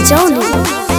रजौली हमरा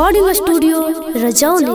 recording studio Rajauli